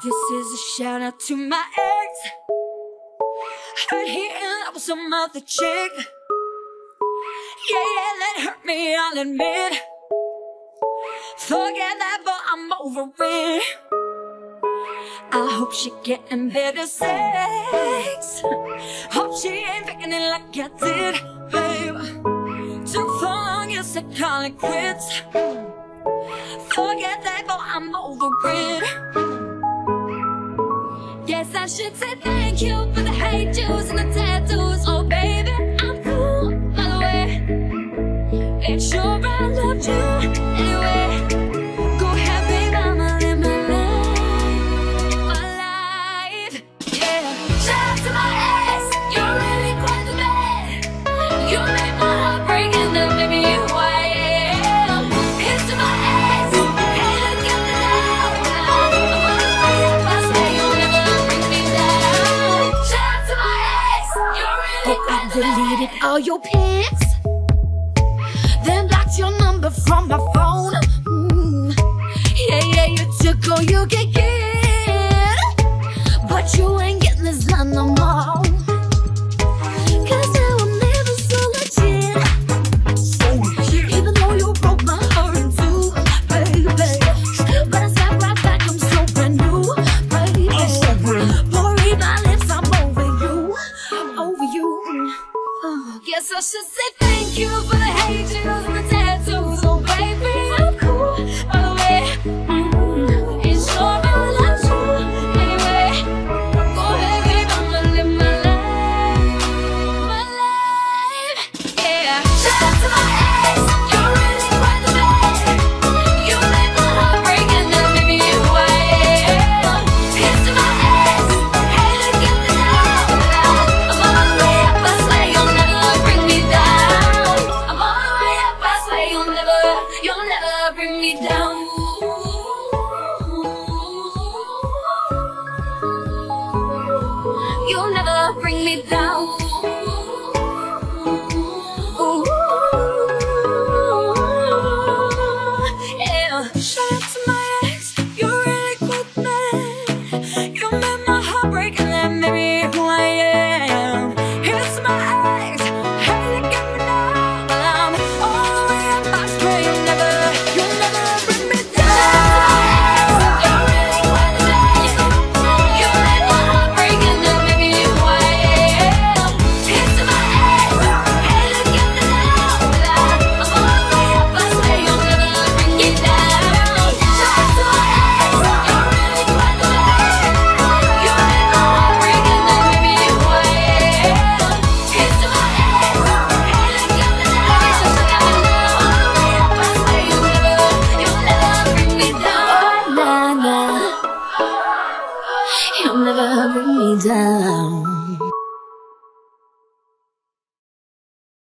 This is a shout out to my ex. Heard he in love with some other chick. Yeah, yeah, that hurt me, I'll admit. Forget that, but I'm over it. I hope she getting better sex. Hope she ain't faking it like I did, babe. Took for long, you said call it quits. Forget that, but I'm over it. Guess I should say thank you for the hate juice and the tattoos. Oh, baby, I'm cool, by the way. Ain't sure I loved you. deleted all your pics. Then blocked your number from my phone. Mm. Yeah, yeah, you took all you could get. But you ain't getting this done no more. just as love bring me down. You'll never bring me down. never bring me down.